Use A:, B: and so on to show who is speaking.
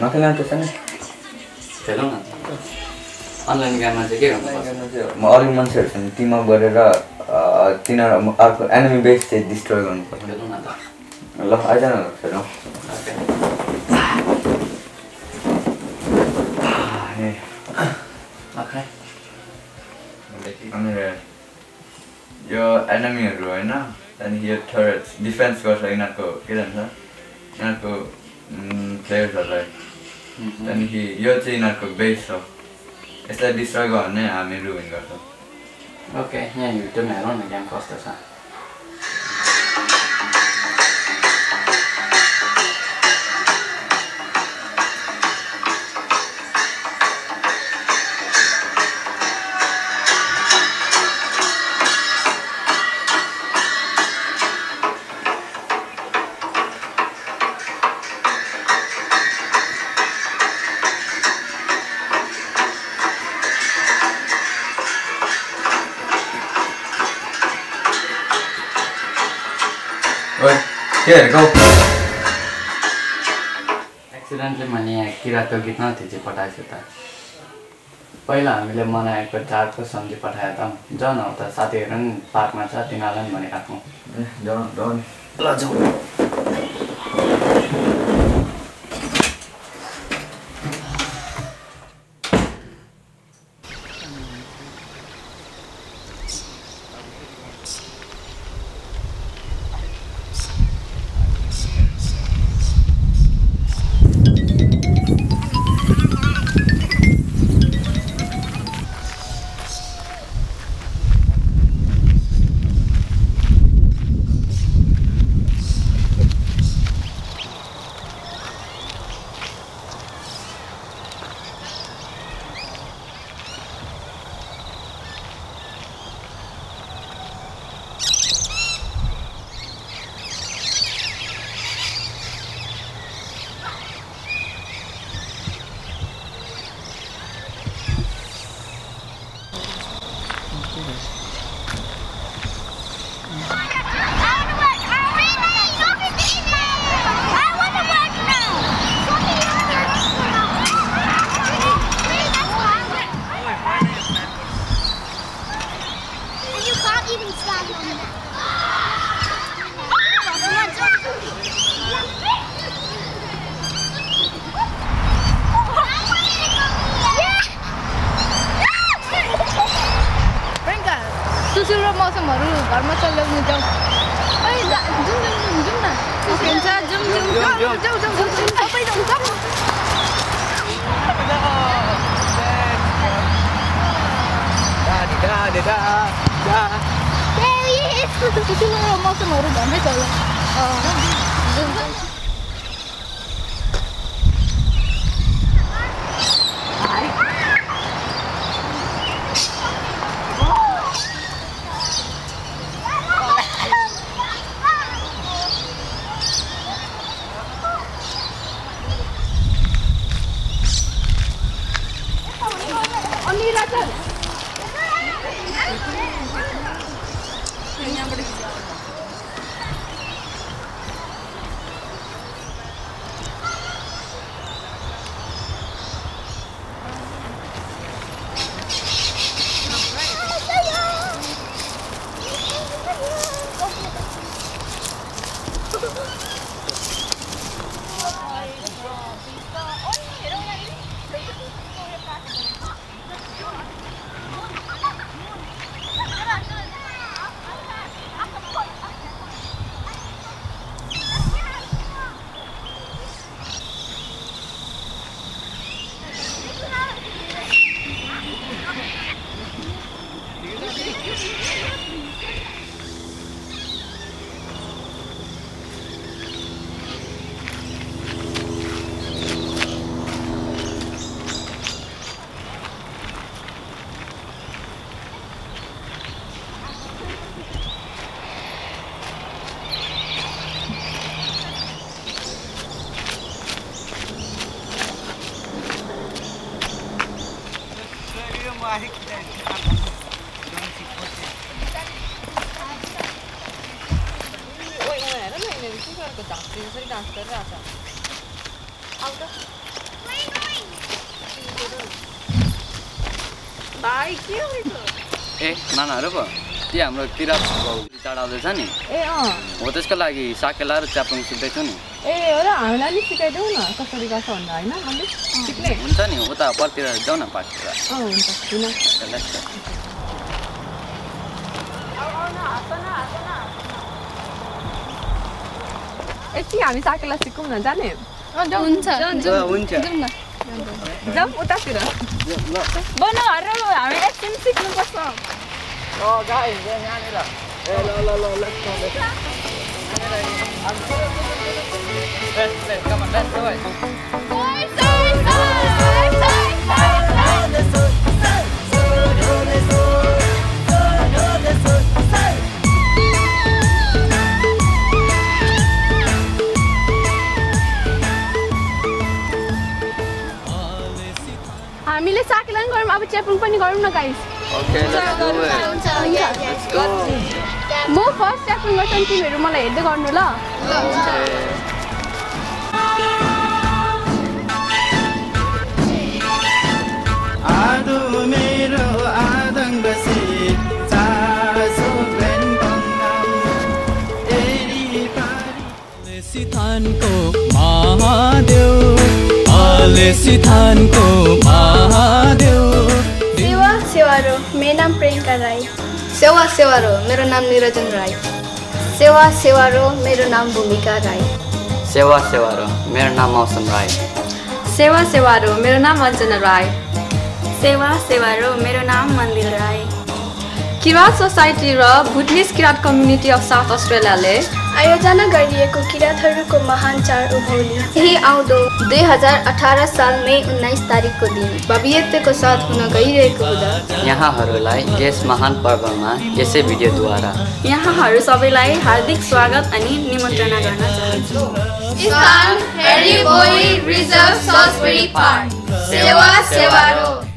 A: नखेल्नु त्यसो नि।
B: खेलौँ न। अनलाइन गेममा चाहिँ के गर्नुपर्छ
A: म अरू मान्छेहरूसँग टिम अप गरेर तिनीहरू अर्को एनिमी बेस चाहिँ डिस्ट्रोय गर्नुपर्छ
B: खेलौँ न त।
A: ल आइज न खेलौँ अनि यो एनिमीहरू होइन त्यहाँदेखि यो थर्ड डिफेन्स गर्छ यिनीहरूको के भन्छ? यिनीहरूको प्लेयर्सहरूलाई त्यहाँदेखि यो चाहिँ यिनीहरूको बेस हो यसलाई डिस्ट्रोय गर्यो भने हामीहरू विन गर्छौँ
B: ओके यहाँ युट्युबमा हेरौँ न गेम कस्तो छ
A: ओए के हेरेको
B: एक्सिडेन्टली मैले यहाँ किराँतको गीत न थिचि पठाएछु त। पहिला हामीले मनाएको चाडको सम्झी पठाए त। जाउँ न उता साथीहरू पनि पार्कमा छ तिनीहरूलाई पनि भनिराखौँ। ल जाउँ।
C: Even stand on that.
D: सुसुर र मौसमहरू घरमा चलाउनु जाउँ ए जा- जाउँ जाउँ जाउँ जाउँ न हुन्छ जाउँ जाउँ जाउँ जाउँ जाउँ जाउँ जाउँ सबै जाउँ जाउँ
C: There he is.
D: सुसुर र मौसमहरू घरमै चलाउँ
E: तो डांस प्रोड्यूसर डांस कर रहा था आउट भाइ के हो
B: ए नानाहरू पो त्यो हाम्रो किरात चाड आउँदैछ नि
E: ए अँ
B: हो त्यसको लागि साकेला र च्यापङ सिक्दैछु नि
E: ए हो र हामीलाई नि सिकाइदेऊ न कसरी गर्छ भन्दा होइन मैले सिक्ने
B: हुन्छ नि उता परतिर जाउ न पार्टीतिर
E: अँ हुन्छ किन यति हामी साकेला सिकौँ न जाने
D: हुन्छ
B: हुन्छ
D: जाउँ
E: उतातिर बनाहरू हामी एकछिन सिक्नुपर्छ
D: हामीले न गाइस
B: ओके लेट्स गो
D: म फर्स्ट च्यापुङ गर्छु अनि तिमीहरू मलाई हेर्दै गर्नु ल।
F: आदो मेरो आदङ्गसी चासो बेन बङ्गाम एरी पारी।
G: महादेव। आले थानको महादेव
H: सेवा सेवारो मेरो नाम प्रियङ्का राई। सेवा सेवारो मेरो नाम निरञ्जन राई। सेवा सेवारो मेरो नाम भूमिका राई।
B: सेवा सेवा र मेरो नाम मौसम राई।
H: सेवा सेवारो मेरो नाम अञ्जना राई। सेवा सेवारो मेरो नाम मन्दिर राई। किरात सोसाइटी र भुटनिस किरात कम्युनिटी अफ साउथ अस्ट्रेलियाले आयोजना गरिएको किरातहरूको महान चाड उभौली यही आउँदो दुई हजार अठार साल मे उन्नाइस तारिकको दिन। भव्यताको साथ हुन गइरहेको हुँदा।
B: यहाँहरूलाई यस महान पर्वमा यसै भिडियोद्वारा।
H: यहाँहरू सबैलाई हार्दिक स्वागत अनि निमन्त्रणा गर्न चाहन्छु।
C: सेवा सेवारो